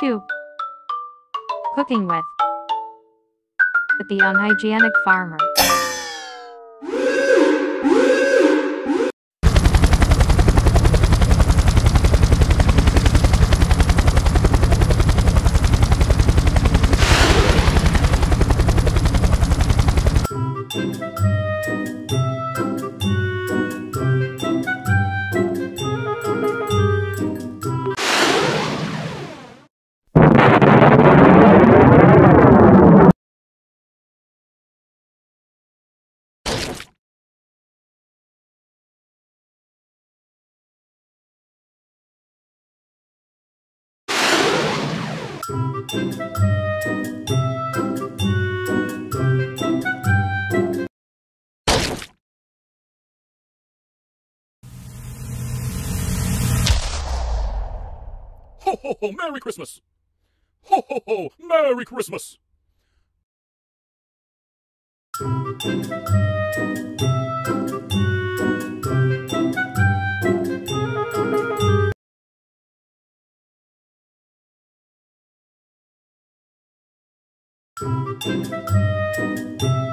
2. Cooking with. With the unhygienic farmer. Ho ho ho! Merry Christmas! Ho ho ho! Merry Christmas! Música